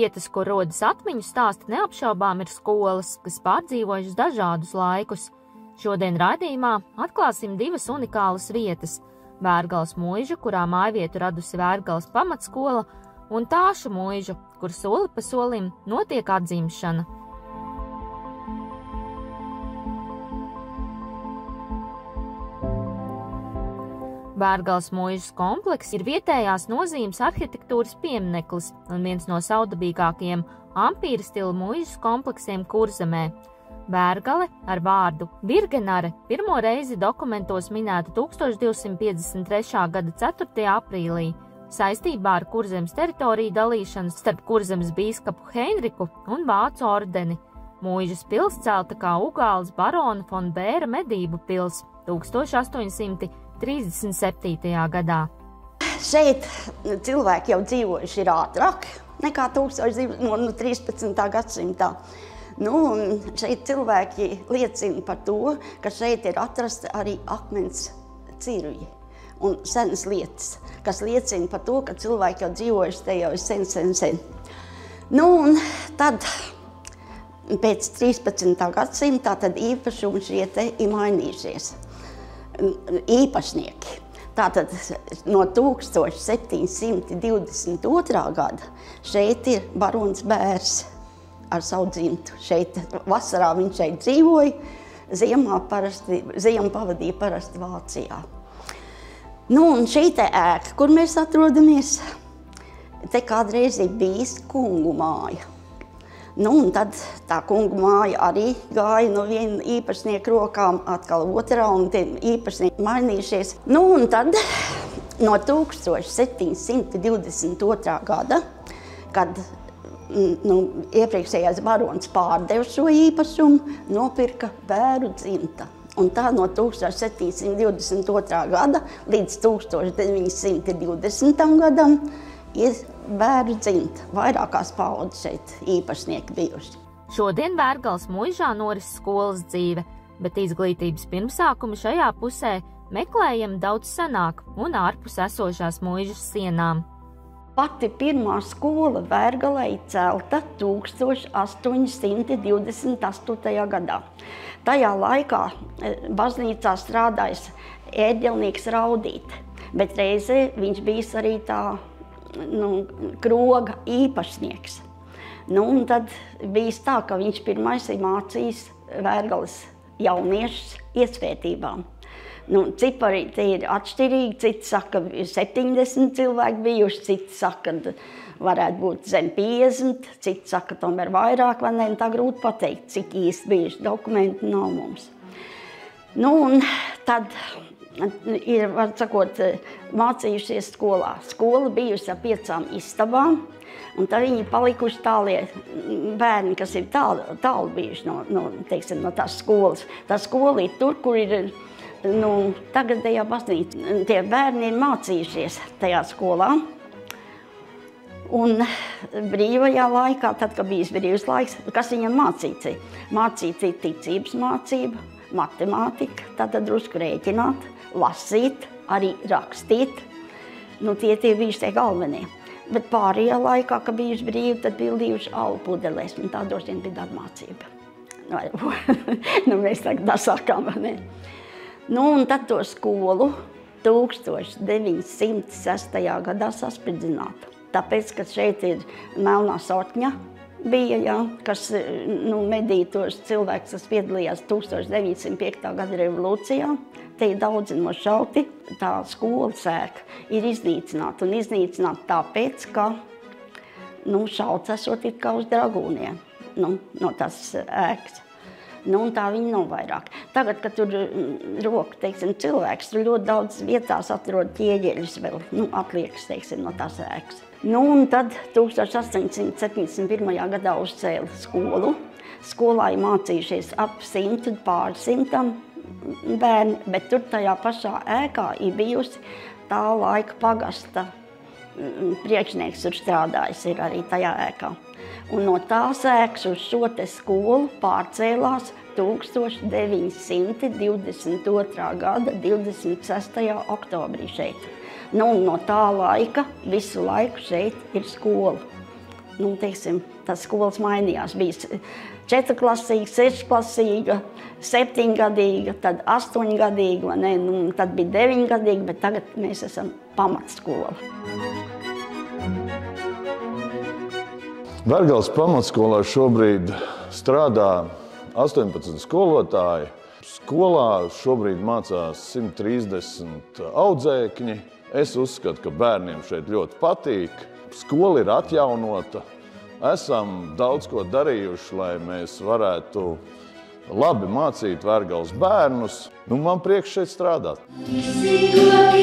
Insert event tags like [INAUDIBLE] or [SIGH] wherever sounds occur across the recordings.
Vietas, kur rodas atmiņu stāsti, neapšaubām ir skolas, kas pārdzīvojušas dažādus laikus. Šodien raidījumā atklāsim divas unikālas vietas - Vērgals mūža, kurā mājvietu radusi Vērgals pamatskola, un Tāša mūža, kur soli pa solim notiek atzimšana. Bērgals mūžas komplekss ir vietējās nozīmes arhitektūras piemineklis un viens no saudabīgākajiem ampīra stila mūžas kompleksiem Kurzemē. Bērgale ar vārdu Birgenare pirmo reizi dokumentos minēta 1253. gada 4. aprīlī saistībā ar Kurzemes teritoriju dalīšanu starp Kurzemes bīskapu Heinriku un Vācu ordeni. Mūžas pils celta kā Ugāls barona von Bēra medību pils 1800. 37. gadā. Šeit cilvēki jau dzīvojuši ir ātrāk nekā 1000, no, no 13. gadsimtā. Nu, šeit cilvēki liecina par to, ka šeit ir atrasta arī akmens cirvji un senas lietas, kas liecina par to, ka cilvēki jau dzīvojuši te jau sen, sen, sen. Nu, un tad pēc 13. gadsimta tad īpašumi šie te ir mainījušies īpašnieki. Tātad no 1722. gada šeit ir barons bērs ar savu dzimtu. Šeit vasarā viņš šeit dzīvoja, ziemā parasti, ziemu pavadīja parasti Vācijā. Nu, un šī te ēka, kur mēs atrodamies, te kādreiz ir bijis kungu māja. Nu, un tad tā kungu māja arī gāja no viena īpašnieka rokām atkal otrā, un tie īpašnieki mainījušies. Nu, un tad no 1722. gada, kad nu, iepriekšējais barons pārdeva šo īpašumu, nopirka bēru dzimta. Un tā no 1722. gada līdz 1920. gadam ir bērnu dzimta. Vairākās paudzes šeit īpašnieki bijuši. Šodien Vērgals mūžā norises skolas dzīve, bet izglītības pirmsākumi šajā pusē meklējami daudz senāk un ārpus esošās mūžas sienām. Pati pirmā skola Vērgalē celta 1828. gadā. Tajā laikā e, baznīcā strādājis ēģelnieks Raudīt, bet reizē viņš bijis arī tā nu, kroga īpašnieks. Nu, tad bija tā, ka viņš pirmais ir mācījis vērgalas jauniešus iesvētībām. Nu, cipari tie ir atšķirīgi. Citi saka, ka ir 70 cilvēki bijuši, citi saka, ka varētu būt zem 50, citi saka, ka tomēr vairāk, vai ne? Tā grūti pateikt, cik īsti bijuši dokumenti nav mums. Nu, un tad ir, var sakot, mācījušies skolā. Skola bijusi ar piecām istabām, un tad viņi palikuši tālie bērni, kas ir tālu, tālu bijuši no, no, teiksim, no tās skolas. Tā skola ir tur, kur ir nu, tagadējā baznīca. Tie bērni ir mācījušies tajā skolā. Un brīvajā laikā, tad, kad bija brīvs laiks, kas viņam mācīts? Mācīts ir ticības mācība, matemātika, tad drusku rēķināt, lasīt, arī rakstīt. Nu, tie tie bijuši tie galvenie. Bet pārējā laikā, kad bijuši brīvi, tad bildījuši alu pudelēs, un tā droši vien bija mācība. Vai, [LAUGHS] nu, mēs tagad tā sakām, ne? Nu, un tad to skolu 1906. gadā saspridzinātu. Tāpēc, ka šeit ir melnā sortņa, bija, ja, kas nu, medīja tos cilvēkus, kas piedalījās 1905. gada revolūcijā te ir daudzi nošauti, tā skolas ēka ir iznīcināta. Un iznīcināta tāpēc, ka nu, šauts esot it kā uz dragūniem nu, no tās ēkas. Nu, tā viņa nav vairāk. Tagad, kad tur mm, roka, teiksim, cilvēks, tur ļoti daudz vietās atrod ķieģeļus vēl, nu, atliekas, teiksim, no tās ēkas. Nu, un tad 1871. gadā uzcēla skolu. Skolā ir mācījušies ap simtu pārsimtam bērni, bet tur tajā pašā ēkā ir bijusi tā laika pagasta mm, priekšnieks tur strādājis ir arī tajā ēkā. Un no tās ēkas uz šo te skolu pārcēlās 1922. gada 26. oktobrī šeit. Nu, no tā laika visu laiku šeit ir skola. nu, teiksim, tas skolas mainījās. Bija četrklasīga, sešklasīga, septiņgadīga, tad astoņgadīga, ne, nu, tad bija deviņgadīga, bet tagad mēs esam pamatskola. Vergals pamatskolā šobrīd strādā 18 skolotāji. Skolā šobrīd mācās 130 audzēkņi. Es uzskatu, ka bērniem šeit ļoti patīk. Skola ir atjaunota. Esam daudz ko darījuši, lai mēs varētu labi mācīt vergals bērnus. Nu, man prieks šeit strādāt. Visi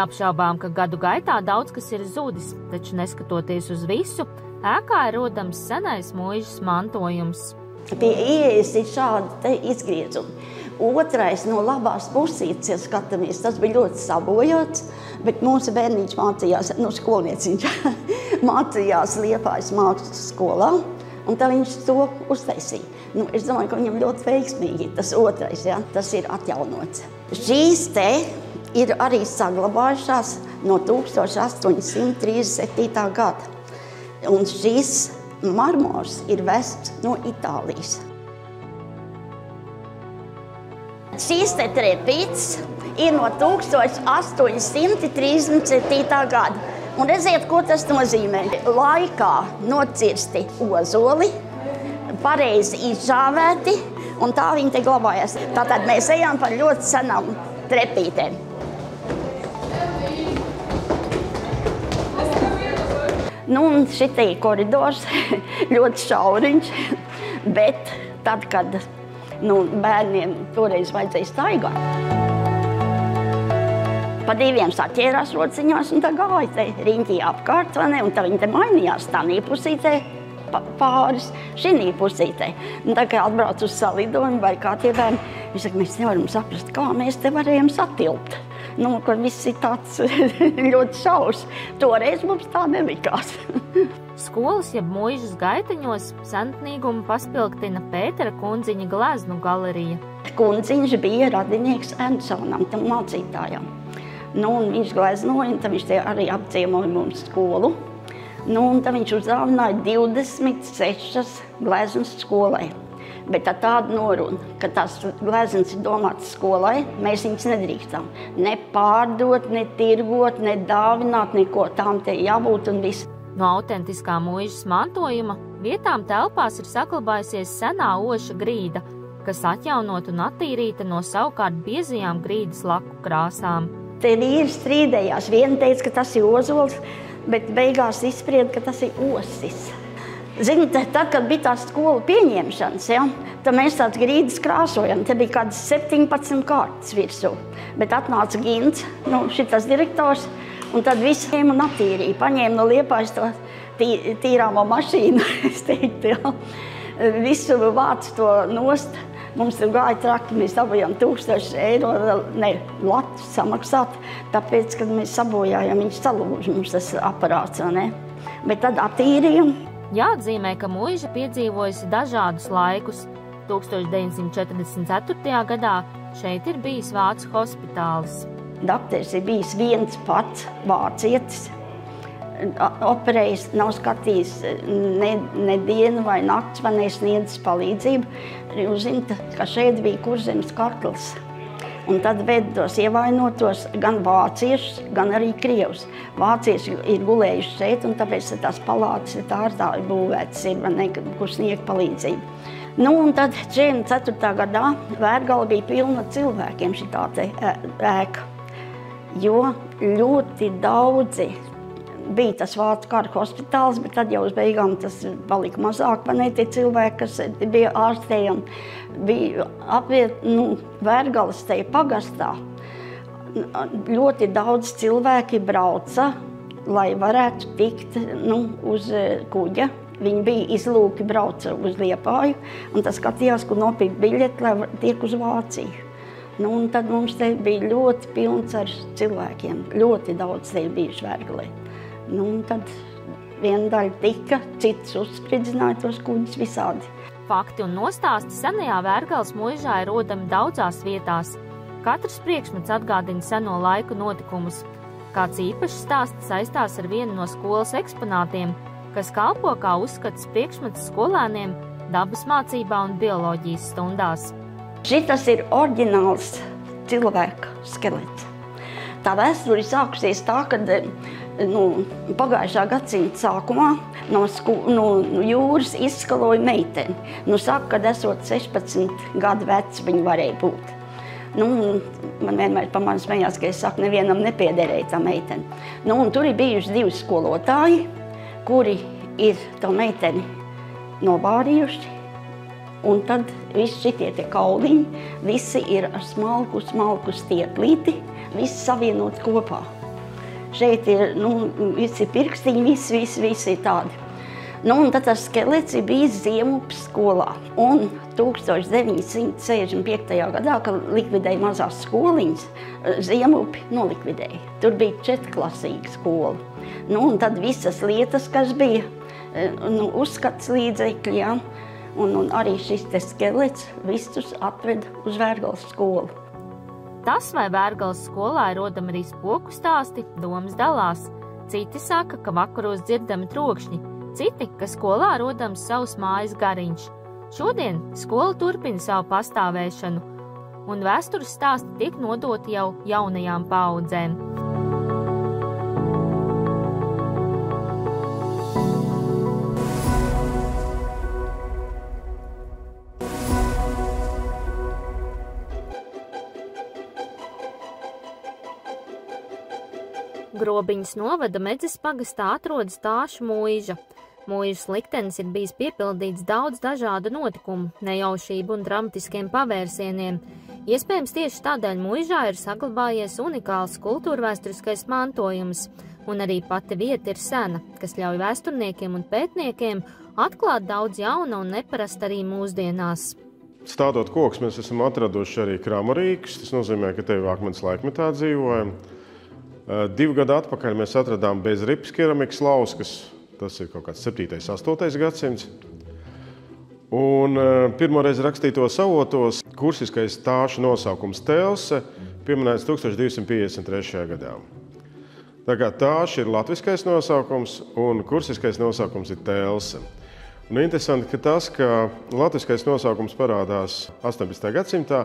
Neapšaubām, ka gadu gaitā daudz kas ir zudis, taču neskatoties uz visu, ēkā ir rodams senais mūžas mantojums. Pie ieejas ir šādi izgriezumi. Otrais no labās pusītes, ja skatāmies, tas bija ļoti sabojāts, bet mūsu bērniņš mācījās, nu skolnieciņš [LAUGHS] mācījās Liepājas mākslas skolā, un tā viņš to uztaisīja. Nu, es domāju, ka viņam ļoti veiksmīgi tas otrais, ja, tas ir atjaunots. Šīs te ir arī saglabājušās no 1837. gada. Un šis marmors ir vests no Itālijas. Šīs te trepītes ir no 1837. gada. Un redziet, ko tas nozīmē. Laikā nocirsti ozoli, pareizi izžāvēti, un tā viņi te glabājas. Tātad mēs ejam par ļoti senām trepītēm. Nu, un šitie koridors [LAUGHS] ļoti šauriņš, bet tad, kad nu, bērniem toreiz vajadzēja staigāt, pa diviem saķērās rociņos un tā gāja te riņķī apkārt, vai ne, un tā viņi te mainījās tā nīpusītē pāris šī pusītē. Un tā kā atbrauc uz salidojumu vai kā tie bērni, viņi saka, mēs nevaram saprast, kā mēs te varējām satilpt nu, ka viss ir tāds [LAUGHS] ļoti šaurs. Toreiz mums tā nelikās. [LAUGHS] Skolas, jeb mūžas gaiteņos, sentnīgumu paspilgtina Pētera kundziņa gleznu galerija. Kundziņš bija radinieks Ensonam, tam mācītājam. Nu, viņš gleznoja, un viņš arī apciemoja mums skolu. Nu, un viņš uzdāvināja 26 gleznas skolai. Bet tā tāda noruna, ka tās gleznas ir domātas skolai, mēs viņus nedrīkstam ne pārdot, ne tirgot, ne dāvināt, neko tām te jābūt un viss. No autentiskā mūžas mantojuma vietām telpās ir saglabājusies senā oša grīda, kas atjaunot un attīrīta no savukārt biezajām grīdas laku krāsām. Te vīri strīdējās. Viena teica, ka tas ir ozols, bet beigās izsprieda, ka tas ir osis. Ziniet, tad, kad bija tā skola pieņemšanas, ja, tad mēs tādas grīdas krāsojam. Te bija kādas 17 kārtas virsū. Bet atnāca Gins, nu, šitas direktors, un tad viss ņēma un attīrīja. Paņēma no liepājas to tī, tīrāmo mašīnu, [LAUGHS] es teiktu, ja. Visu vācu to nost. Mums tur gāja traki, mēs dabūjām 1000 eiro, ne, latu samaksāt, tāpēc, kad mēs sabojājām, viņš salūž mums tas aparāts, ne. Bet tad attīrījām, Jāatzīmē, ka mūža piedzīvojusi dažādus laikus. 1944. gadā šeit ir bijis Vācu hospitālis. Dakteris ir bijis viens pats vācietis. Operējis, nav skatījis ne, ne dienu vai nakts, vai nesniedzis palīdzību. Zināt, ka šeit bija kurzemes kartls. Un tad ved tos ievainotos gan vāciešus, gan arī krievus. Vācieši ir gulējuši šeit, un tāpēc tās palātas ir tā, tā būvētas, ir, ne, kur sniegt palīdzību. Nu, un tad 44. gadā Vērgala bija pilna cilvēkiem šī ēka, jo ļoti daudzi bija tas vācu kara hospitāls, bet tad jau uz beigām tas palika mazāk, vai ne, tie cilvēki, kas bija ārstējami, bija apiet, nu, Vērgalas te pagastā. Ļoti daudz cilvēki brauca, lai varētu tikt nu, uz eh, kuģa. Viņi bija izlūki, brauca uz Liepāju, un tas skatījās, kur nopirkt biļeti, lai tiek uz Vāciju. Nu, un tad mums te bija ļoti pilns ar cilvēkiem. Ļoti daudz te bijuši Vērgalē. Nu, tad viena daļa tika, citas uzspridzināja tos kuģus visādi. Fakti un nostāsti senajā Vērgals mūžā ir rodami daudzās vietās. Katrs priekšmets atgādina seno laiku notikumus. Kāds īpašs stāsts saistās ar vienu no skolas eksponātiem, kas kalpo kā uzskats priekšmets skolēniem dabas mācībā un bioloģijas stundās. Šis ir oriģināls cilvēka skelets. Tā vēsture sākusies tā, ka nu, pagājušā gadsimta sākumā no, sku, no, no jūras izskaloja meiteni. Nu, saka, kad esot 16 gadu vecs, viņa varēja būt. Nu, man vienmēr pamāca smējās, ka es saku, nevienam nepiederēja tā meitene. Nu, tur ir bijuši divi skolotāji, kuri ir to meiteni novārījuši. Un tad visi šie kauliņi, visi ir ar smalku, smalku stieplīti, visi savienot kopā. Šeit ir nu, visi pirkstiņi, visi, visi, visi tādi. Nu, un tad tas skelets ir bijis Ziemupas skolā. Un 1965. gadā, kad likvidēja mazās skoliņas, Ziemupi nolikvidēja. Tur bija četrklasīga skola. Nu, un tad visas lietas, kas bija nu, uzskats līdzekļi, ja, un, un arī šis skelets visus atveda uz Vērgals skolu. Tas, vai Vērgals skolā ir rodami arī spoku stāsti, domas dalās. Citi saka, ka vakaros dzirdami trokšņi, citi, ka skolā rodams savs mājas gariņš. Šodien skola turpina savu pastāvēšanu, un vēstures stāsti tiek nodoti jau jaunajām paudzēm. Grobiņas novada Medzes pagastā atrodas tāšu mūža. Mūžas liktenis ir bijis piepildīts daudz dažādu notikumu, nejaušību un dramatiskiem pavērsieniem. Iespējams, tieši tādēļ mūžā ir saglabājies unikāls kultūrvēturiskais mantojums, un arī pati vieta ir sena, kas ļauj vēsturniekiem un pētniekiem atklāt daudz jauna un neparasta arī mūsdienās. Stādot kokus, mēs esam atraduši arī kramarīkus. Tas nozīmē, ka te jau akmens laikmetā dzīvojam. Eh, divu gadu atpakaļ mēs atradām bezripas keramikas lauskas. Tas ir kaut kāds 7. un 8. gadsimts. Un eh, pirmoreiz rakstītos avotos kursiskais tāšu nosaukums Telse pieminēts 1253. gadā. Tā kā tāša ir latviskais nosaukums un kursiskais nosaukums ir Telse. Un interesanti, ka tas, ka latviskais nosaukums parādās 18. gadsimtā,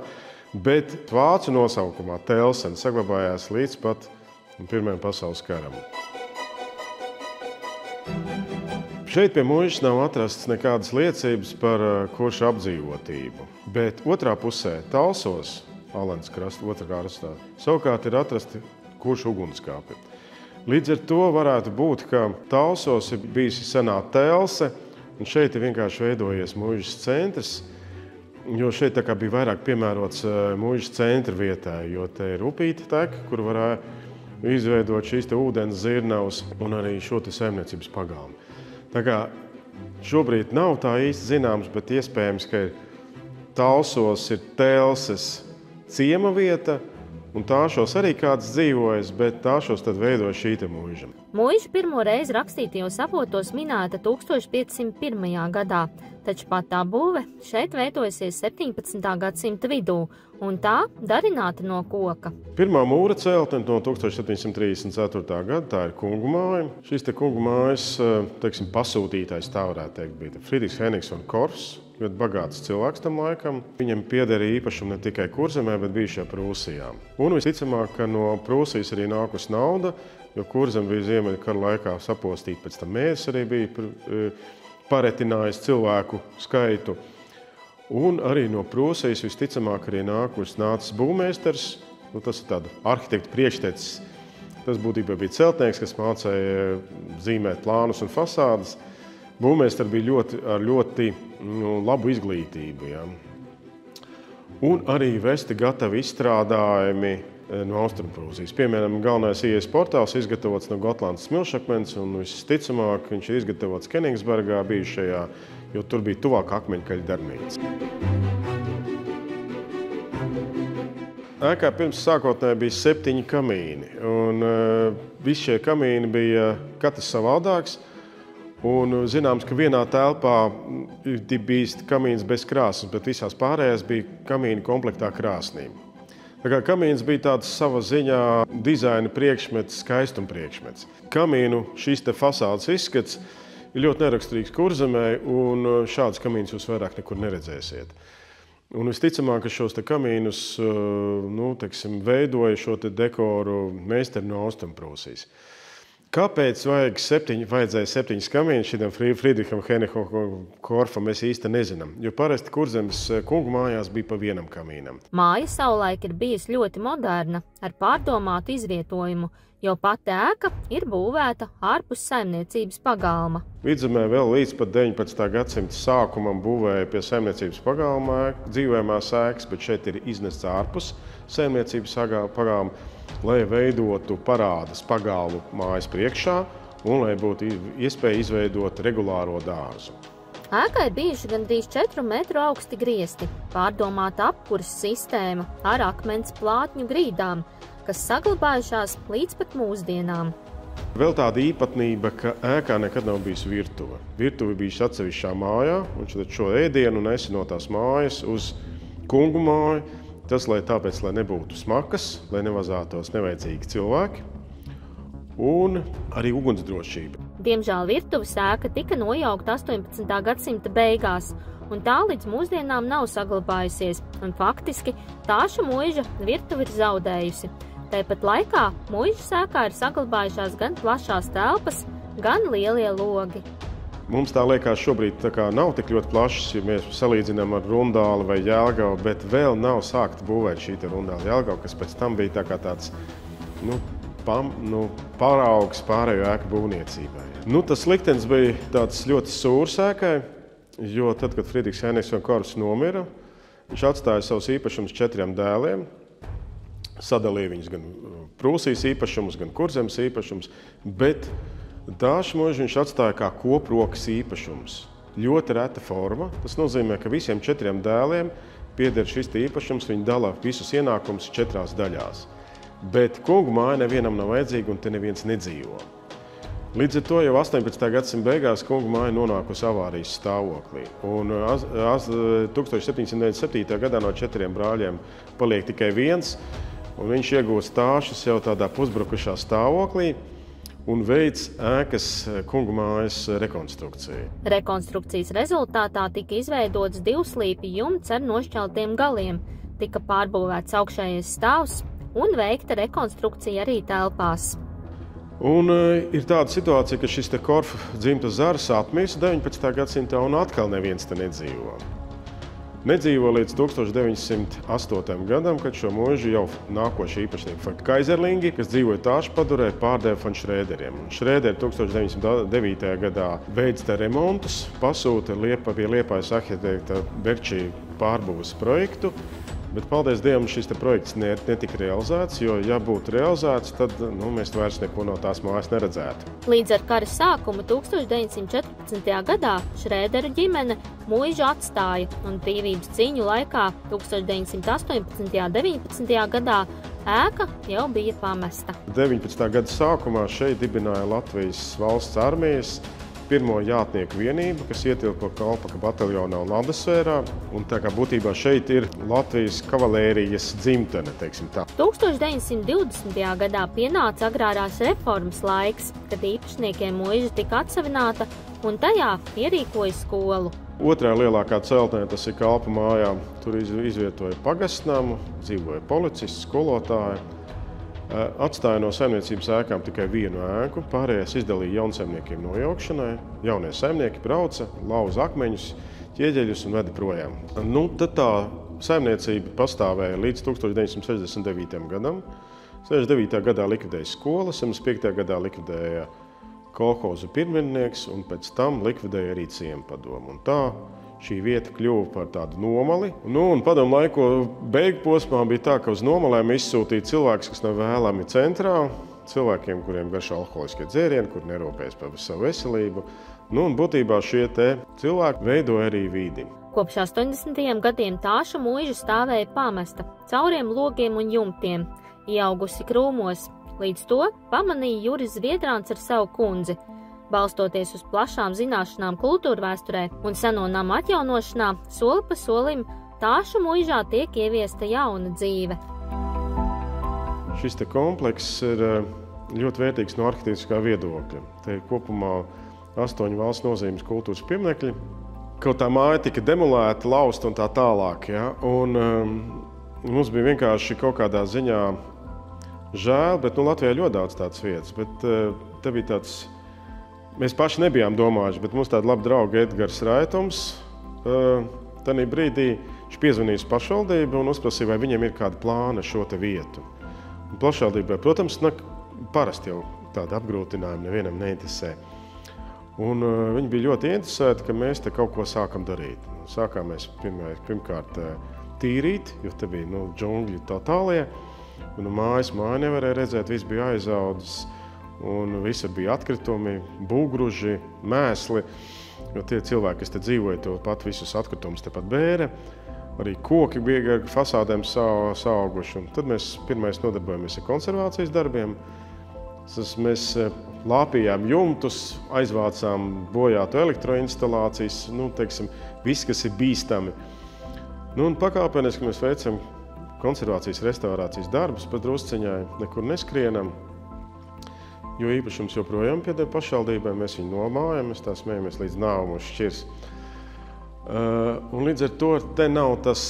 bet vācu nosaukumā Telsen saglabājās līdz pat Pirmajam pasaules karam. Šeit pie mūžas nav atrastas nekādas liecības par uh, kuršu apdzīvotību, bet otrā pusē, Talsos, Alans krasta otrā krastā, savukārt ir atrasti kuršu ugunskāpi. Līdz ar to varētu būt, ka Talsos ir bijusi senā telse, un šeit ir vienkārši veidojies mūžas centrs, jo šeit bija vairāk piemērots uh, mūžas centra vietai, jo te ir upīta tek, kur varēja izveidot šīs ūdens zirnavas un arī šo saimniecības pagalmu. Tā kā šobrīd nav tā īsti zināms, bet iespējams, ka Talsos ir Telses ciema vieta, un tāšos arī kāds dzīvojas, bet tāšos tad veido šī mūža. Mūža pirmo reizi rakstītajos avotos minēta 1501. gadā, taču pat tā būve šeit veidojusies 17. gadsimta vidū, un tā darināta no koka. Pirmā mūra celtne no 1734. gada tā ir kungu māja. Šis te kungu mājas eh, teiksim, pasūtītājs tā varētu teikt bija Friedrichs Henigs un Kors ļoti bagāts cilvēks tam laikam. Viņam piederīja īpašumu ne tikai kurzemē, bet bijušajā Prūsijā. Un visticamāk, ka no Prūsijas arī nākus nauda, jo kurzem bija Ziemeļkara laikā sapostīta, pēc tam mērs arī bija e, paretinājis cilvēku skaitu. Un arī no Prūsijas visticamāk arī nākus nācis būvmeistars, nu, tas ir tāda arhitekta priekštecis. Tas būtībā bija celtnieks, kas mācīja zīmēt plānus un fasādes. Būvmeistars bija ļoti, ar ļoti nu, labu izglītību. Ja. Un arī vesti gatavi izstrādājumi eh, no Austrumprūzijas. Piemēram, galvenais ielas portāls izgatavots no Gotlandes smilšakmens, un visticamāk viņš ir izgatavots Kenigsbergā bijušajā, jo tur bija tuvāk akmeņkaļa darbnīca. Ēkā pirms sākotnēji bija septiņi kamīni, un uh, visi šie kamīni bija katrs savādāks. Un zināms, ka vienā telpā bija kamīns bez krāsas, bet visās pārējās bija kamīni komplektā krāsnīm. Tā kā kamīns bija tāds savā ziņā dizaina priekšmets, skaistuma priekšmets. Kamīnu šīs fasādes izskats ir ļoti neraksturīgs kurzemē, un uh, šāds kamīns jūs vairāk nekur neredzēsiet. Un visticamāk, ka šos kamīnus uh, nu, teksim, veidoja šo te dekoru meistari no Austrumprūsijas. Kāpēc vajag septiņi, vajadzēja septiņas kamīnas šim Friedricham Henricham Korfam, mēs īsti nezinām. Jo parasti kurzemes eh, kungu mājās bija pa vienam kamīnam. Māja savulaik ir bijusi ļoti moderna, ar pārdomātu izvietojumu, jo pati ēka ir būvēta ārpus saimniecības pagalma. Vidzemē vēl līdz pat 19. gadsimta sākumam būvēja pie saimniecības pagalma dzīvojamās ēkas, bet šeit ir iznests ārpus saimniecības pagalma lai veidotu parādas pagalmu mājas priekšā un lai būtu iespēja izveidot regulāro dārzu. Ēkai bijuši gandrīz 4 metru augsti griesti, pārdomāta apkuras sistēma ar akmens plātņu grīdām, kas saglabājušās līdz pat mūsdienām. Vēl tāda īpatnība, ka ēkā nekad nav bijusi virtuve. Virtuve bija atsevišķā mājā, un šo ēdienu nesi no tās mājas uz kungu māju. Tas lai tāpēc, lai nebūtu smakas, lai nevazātos nevajadzīgi cilvēki un arī ugunsdrošība. Diemžēl virtuves ēka tika nojaukta 18. gadsimta beigās, un tā līdz mūsdienām nav saglabājusies, un faktiski tāša mūža virtuve ir zaudējusi. Tāpat laikā mūža sēkā ir saglabājušās gan plašās telpas, gan lielie logi. Mums tā liekas, šobrīd tā nav tik ļoti plašs, ja mēs salīdzinām ar Rundāli vai Jēlgavu, bet vēl nav sākta būvēt šī Rundāla Jēlgava, kas pēc tam bija tā tāds nu, pam, nu, paraugs pārējo ēku būvniecībai. Nu, tas liktenis bija ļoti sūrs ēkai, jo tad, kad Friedrichs Henriks un Korps nomira, viņš atstāja savus īpašumus četriem dēliem. Sadalīja viņus gan Prūsijas īpašumus, gan Kurzemes īpašumus, bet Dāšu mūžu viņš atstāja kā koprokas īpašums. Ļoti reta forma. Tas nozīmē, ka visiem četriem dēliem pieder šis īpašums. Viņi dala visus ienākumus četrās daļās. Bet kungu māja nevienam nav vajadzīga un te neviens nedzīvo. Līdz ar to jau 18. gadsimta beigās kungu māja nonākusi avārijas stāvoklī. Un 1797. gadā no četriem brāļiem paliek tikai viens, un viņš iegūst stāšas jau tādā pusbrukušā stāvoklī un veids ēkas eh, kungu mājas rekonstrukciju. Rekonstrukcijas rezultātā tika izveidots divslīpju jumts ar nošķeltiem galiem, tika pārbūvēts augšējais stāvs un veikta rekonstrukcija arī telpās. Un, uh, ir tāda situācija, ka šis korfu dzimtas zars atmīs 19. gadsimtā un atkal neviens te nedzīvo nedzīvo līdz 1908. gadam, kad šo mūžu jau nākošie īpašnieki Frank Kaiserlingi, kas dzīvoja tāšu padurē, pārdeva von Šrēderiem. Šrēderi 1909. gadā veica remontus, pasūta liepa pie liepājas arhitekta Berčī pārbūves projektu, Bet, paldies Dievam, šis projekts netika realizēts, jo, ja būtu realizēts, tad nu, mēs vairs neko no tās mājas neredzētu. Līdz ar kara sākumu 1914. gadā Šrēdera ģimene mūžu atstāja, un brīvības cīņu laikā 1918. un 19. gadā ēka jau bija pamesta. 19. gada sākumā šeit dibināja Latvijas valsts armijas pirmo jātnieku vienību, kas ietilpa Kalpaka bataljonā un Landesvērā. Un tā kā būtībā šeit ir Latvijas kavalērijas dzimtene, teiksim tā. 1920. gadā pienāca agrārās reformas laiks, kad īpašniekiem mūža tika atsevināta un tajā ierīkoja skolu. Otrā lielākā celtnē tas ir kalpa mājā. Tur izvietoja pagastnamu, dzīvoja policists, skolotāji. Atstāja no saimniecības ēkām tikai vienu ēku, pārējās izdalīja jaunsaimniekiem nojaukšanai. Jaunie saimnieki brauca, lauza akmeņus, ķieģeļus un veda projām. Nu, tad tā saimniecība pastāvēja līdz 1969. gadam. 69. gadā likvidēja skolu, 75. gadā likvidēja kolhozu pirminieks un pēc tam likvidēja arī ciempadomu šī vieta kļuva par tādu nomali. Nu, un padomu laiku beigu posmā bija tā, ka uz nomalēm izsūtīja cilvēks, kas nav vēlami centrā, cilvēkiem, kuriem garšo alkoholiskie dzērieni, kur nerūpējas par savu veselību. Nu, un būtībā šie cilvēki veido arī vidi. Kopš 80. gadiem tāša mūža stāvēja pamesta, cauriem logiem un jumtiem, ieaugusi krūmos. Līdz to pamanīja Juris Zviedrāns ar savu kundzi. Balstoties uz plašām zināšanām kultūra vēsturē un seno namu atjaunošanā, soli pa solim tāšu mūžā tiek ieviesta jauna dzīve. Šis komplekss ir eh, ļoti vērtīgs no arhitektiskā viedokļa. Te ir kopumā astoņu valsts nozīmes kultūras pieminekļi. Kaut tā māja tika demolēta, lausta un tā tālāk. Ja? Un, um, mums bija vienkārši kaut kādā ziņā žēl, bet nu, Latvijā ir ļoti daudz tādas vietas. Bet, uh, bija tāds, mēs paši nebijām domājuši, bet mums tāda laba drauga Edgars Raitums. Uh, Tajā brīdī viņš piezvanīja uz pašvaldību un uzprasīja, vai viņiem ir kāda plāna šo vietu. Un plašvaldībai, protams, ne, parasti jau tāda apgrūtinājuma nevienam neinteresē. Un, uh, viņi bija ļoti interesēti, ka mēs te kaut ko sākam darīt. Sākām mēs pirmā, pirmkārt uh, tīrīt, jo te bija nu, džungļi totālie. Un, mājas māja nevarēja redzēt, viss bija aizaudzis. Un visi bija atkritumi, būgruži, mēsli. Jo tie cilvēki, kas te dzīvoja, to pat visus atkritumus tepat bēra. Arī koki bija ar fasādēm sauguši. Tad mēs pirmais nodarbojamies ar konservācijas darbiem. Tas mēs uh, lāpījām jumtus, aizvācām bojātu elektroinstalācijas, nu, teiksim, viss, kas ir bīstami. Nu, un pakāpeniski mēs veicam konservācijas, restaurācijas darbus, pat drusciņai nekur neskrienam. Jo īpašums joprojām pieder pašvaldībai, mēs viņu nomājam, mēs tā smējamies līdz nāvu mums šķirs. Uh, un līdz ar to te nav tas,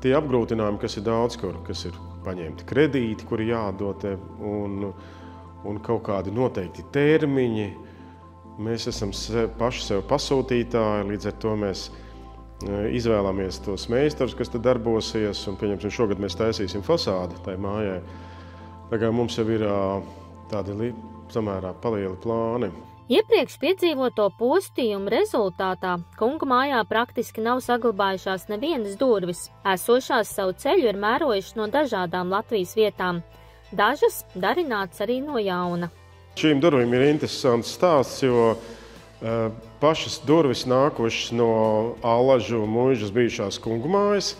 tie apgrūtinājumi, kas ir daudz kur, kas ir paņemti kredīti, kuri jādod, un uh, un kaut kādi noteikti termiņi. Mēs esam sev, paši sev pasūtītāji, līdz ar to mēs e, izvēlamies tos meistarus, kas tur darbosies. Un, pieņemsim, šogad mēs taisīsim fasādi tai mājai. Tā kā mums jau ir tādi samērā palieli plāni. Iepriekš piedzīvoto postījumu rezultātā kunga mājā praktiski nav saglabājušās nevienas durvis. Esošās savu ceļu ir mērojušas no dažādām Latvijas vietām. Dažas darināts arī no jauna. Šīm durvīm ir interesants stāsts, jo uh, pašas durvis nākušas no Alažu mūžas bijušās kungu mājas,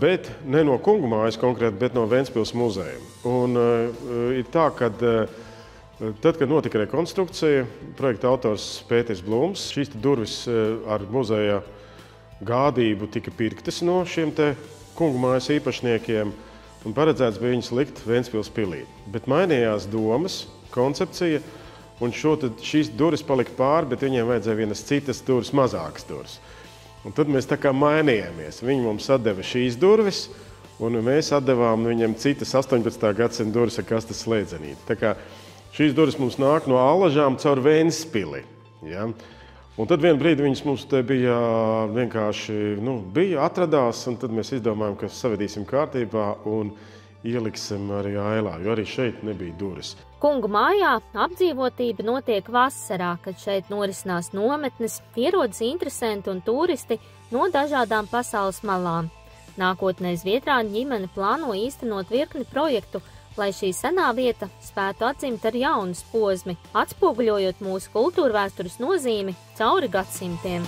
bet ne no kungu mājas konkrēti, bet no Ventspils muzeja. Un uh, ir tā, ka uh, Tad, kad notika rekonstrukcija, projekta autors Pēters Blūms šīs durvis ar muzeja gādību tika pirktas no šiem kungu mājas īpašniekiem un paredzēts bija viņus likt Vēncpils pilī. Bet mainījās domas, koncepcija, un šo, tad, šīs durvis palika pāri, bet viņiem vajadzēja vienas citas durvis, mazākas durvis. Un tad mēs tā kā mainījāmies. Viņi mums deva šīs durvis, un mēs devām viņam citas 18. gadsimta durvis ar kastes slēdzenīti. Šīs durvis mums nāk no Alažām caur Vēnspili. Ja? Un tad vienā brīdī viņas mums te bija vienkārši nu, bija, atradās, un tad mēs izdomājām, ka savedīsim kārtībā un ieliksim arī ailā, jo arī šeit nebija durvis. Kungu mājā apdzīvotība notiek vasarā, kad šeit norisinās nometnes, ierodas interesanti un turisti no dažādām pasaules malām. Nākotnē Zviedrāņu ģimene plāno īstenot virkni projektu, lai šī senā vieta spētu atzimt ar jaunu posmu, atspoguļojot mūsu kultūra vēstures nozīmi cauri gadsimtiem.